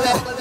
拜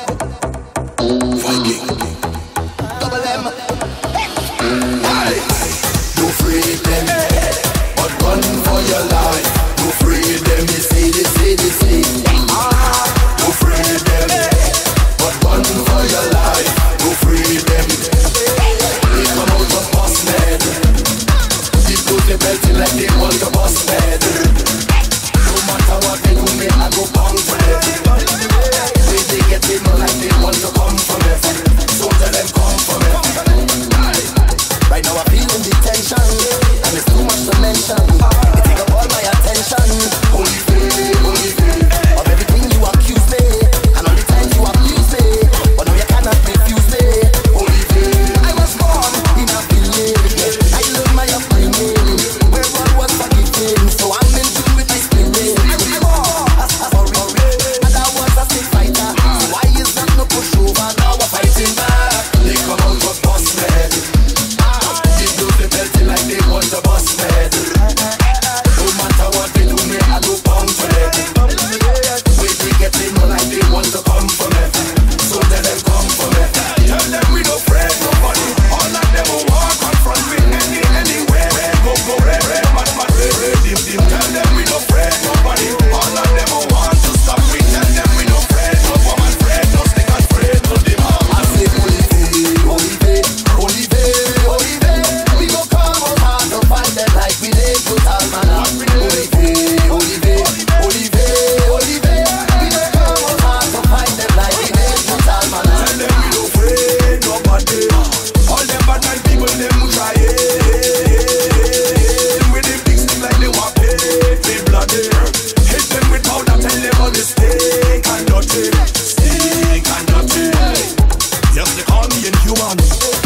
human,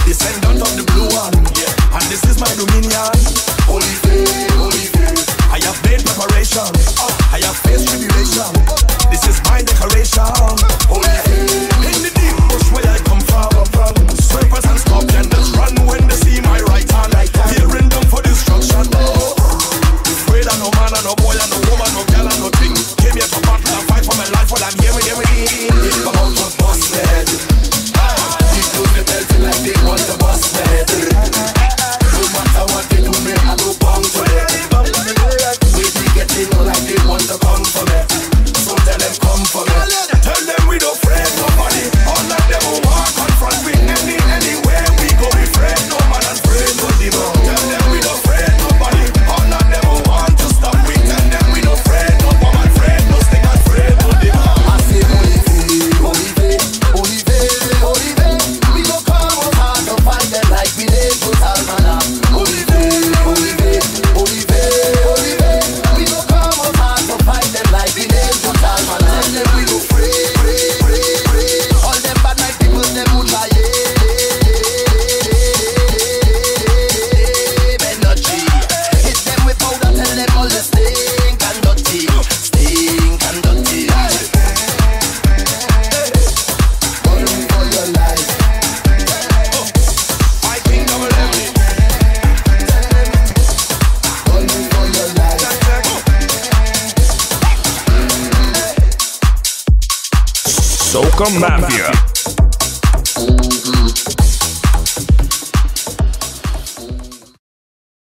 descendant of the blue one. And this is my dominion. Holy faith, holy faith. I have made preparation. I have faced tribulation. This is my decoration. Holy faith. In the deep bush where I come from. from Serpents and scorpions run when they see my right hand. Tearing them for destruction. Oh. Afraid of no man and no boy and no woman, no girl and no thing. Soca Mafia.